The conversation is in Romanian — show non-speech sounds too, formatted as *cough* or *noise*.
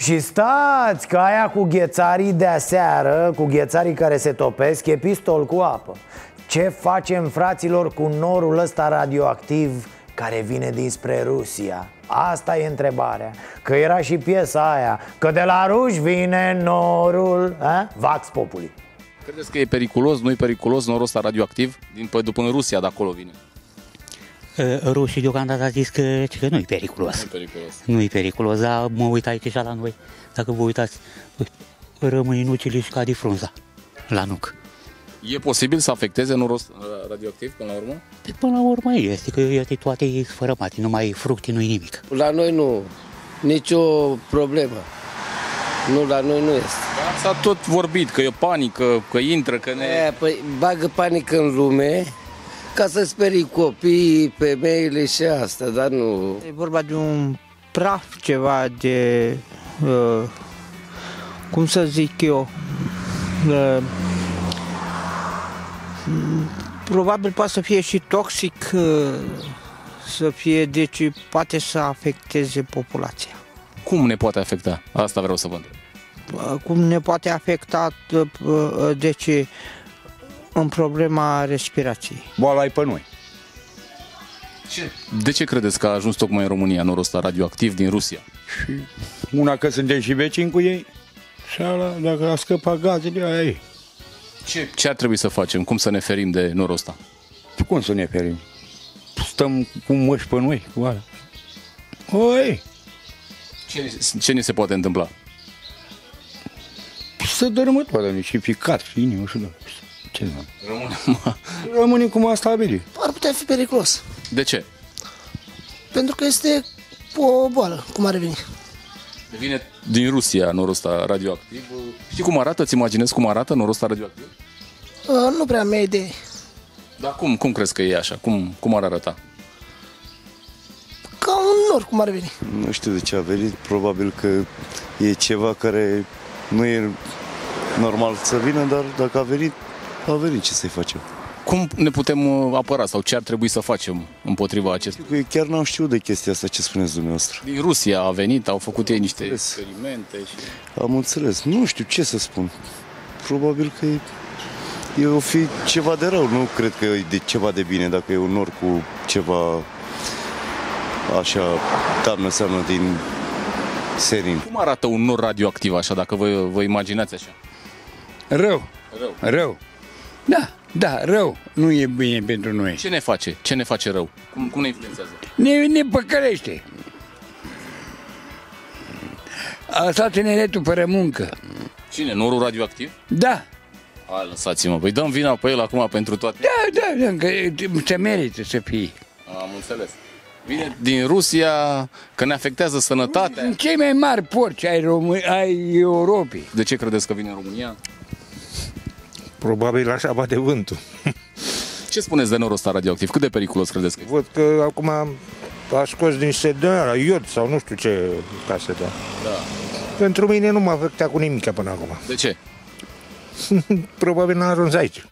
Și stați, că aia cu ghețarii de aseară, cu ghețarii care se topesc, e pistol cu apă Ce facem, fraților, cu norul ăsta radioactiv care vine dinspre Rusia? Asta e întrebarea Că era și piesa aia Că de la ruși vine norul a? Vax Populi Credeți că e periculos, nu e periculos norul ăsta radioactiv? Din, păi, după în Rusia, de acolo vine. Rușii deocamdată a zis că, că nu e periculos. Nu e periculos. Nu e periculos, dar mă uit aici așa la noi. Dacă vă uitați, rămân inucili și ca de frunza la nuc. E posibil să afecteze norul ăsta radioactiv până la urmă? Pe până la urmă este, că este toate sfărămate, numai fructe, nu-i nimic. La noi nu, nicio problemă. Nu, la noi nu este. S-a tot vorbit că e panică, că intră, că ne... E, păi bagă panică în lume ca să sperii copiii, femeile și asta, dar nu... E vorba de un praf ceva de, uh, cum să zic eu, uh, probabil poate să fie și toxic, uh, să fie, deci poate să afecteze populația. Cum ne poate afecta? Asta vreau să vă întreb. Uh, Cum ne poate afecta, uh, uh, deci, în problema respirației. Boala e pe noi. Ce? De ce credeți că a ajuns tocmai în România norul ăsta radioactiv din Rusia? Și una că suntem și vecini cu ei și ala, dacă a scăpat gazele, aia e. Ce, ce ar trebui să facem? Cum să ne ferim de norul ăsta? Și cum să ne ferim? Stăm cu măși pe noi, cu alea. Oi, Ce, ce ni se poate întâmpla? să dărâmă toate, și ficat, și inimă, și da. Ce da? Rămânem... Rămânem cum a stabilit. ar putea fi periculos. De ce? Pentru că este o boală, cum ar veni. Vine din Rusia norul ăsta radioactiv. Știi cum arată? Îți imaginezi cum arată norul ăsta radioactiv? Uh, nu prea am mea idee. Dar cum, cum crezi că e așa? Cum, cum ar arăta? Ca un nor, cum ar veni. Nu știu de ce a venit, probabil că e ceva care nu e normal să vină, dar dacă a venit, a venit, ce să-i facem? Cum ne putem uh, apăra sau ce ar trebui să facem împotriva acestui? Eu chiar n-am știut de chestia asta ce spuneți dumneavoastră. Din Rusia a venit, au făcut ei niște Înțeles. experimente și... Am înțeles, nu știu ce să spun. Probabil că e, e o fi ceva de rău, nu cred că e de ceva de bine dacă e un nor cu ceva așa, doamnă seamnă din serin. Cum arată un nor radioactiv așa, dacă vă, vă imaginați așa? Rău, Rău. rău. Da, da, rău. Nu e bine pentru noi. Ce ne face? Ce ne face rău? Cum, cum ne influențează? Ne, ne păcălește. A lăsat tineretul fără muncă. Cine? Norul radioactiv? Da, Hai, lăsați-mă, păi dăm vina pe el acum pentru toate. da, da, da, că se merită să fie. Am înțeles. Vine din Rusia, că ne afectează sănătatea. Sunt cei mai mari porci ai, Româ- ai Europei. De ce credeți că vine în România? Probabil așa bate vântul. Ce spuneți de norul ăsta radioactiv? Cât de periculos credeți că e? Văd că acum a scos din sedea, iod sau nu știu ce ca să dea. Da. Pentru mine nu m-a afectat cu nimic până acum. De ce? *laughs* Probabil n-a ajuns aici.